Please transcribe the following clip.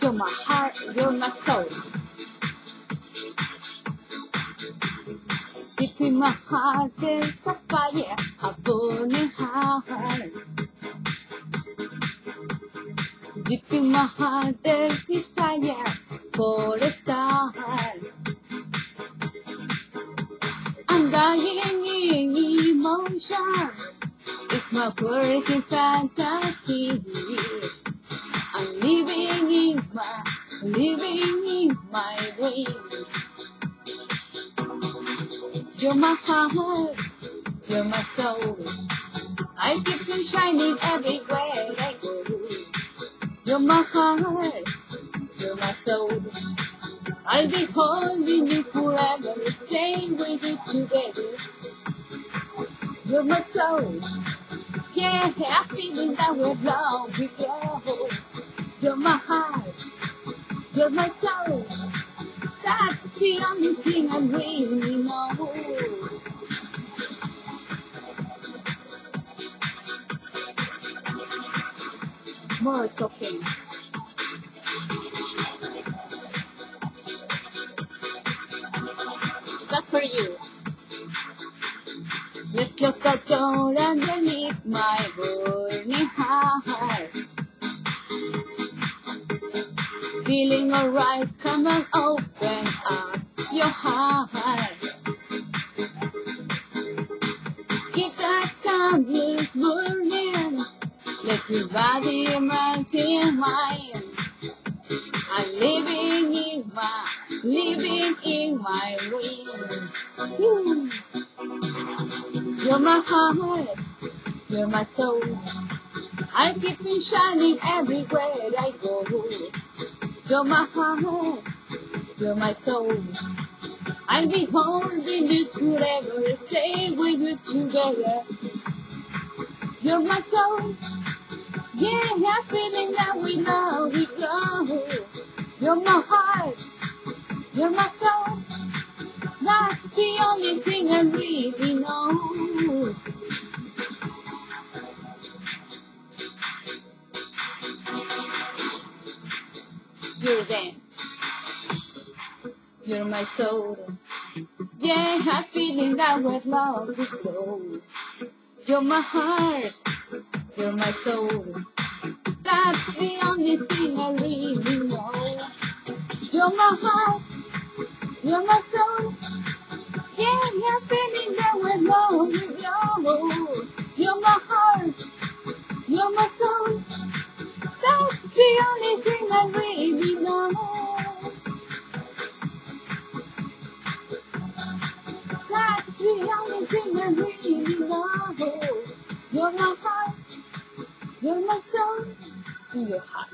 You're my heart, you're my soul. Deep in my heart there's a fire, a burning heart. Deep in my heart there's desire for a star. Dying in emotion. It's my working fantasy. I'm living in my, living in my dreams. You're my heart, you're my soul. I keep you shining everywhere I go. You're my heart, you're my soul. I'll be holding you forever, stay with you together. You're my soul. Yeah, I'm feeling that we're love we go. You're my heart, you're my soul. That's the only thing I really know. More talking. Close the door and delete my burning heart. Feeling alright, come and open up your heart. Keep that candles burning, let your body melt in mine. I'm living in my, living in my dreams. You're my heart, you're my soul. I keep you shining everywhere I go. You're my heart, you're my soul. I'll be holding you forever, stay with you together. You're my soul. Yeah, I'm feeling that we love, we grow. You're my heart, That's the only thing I really know. You're dance. You're my soul. Yeah, I'm feeling that with love we grow. You're my heart. You're my soul. That's the only thing I really know. You're my heart. You're my soul. Yeah, I'm feeling that love we grow. You're my heart. You're my soul. That's the only thing I really know. That's the only thing I really know. You're my heart. You're my soul. In your heart.